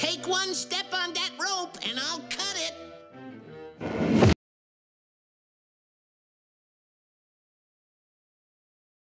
Take one step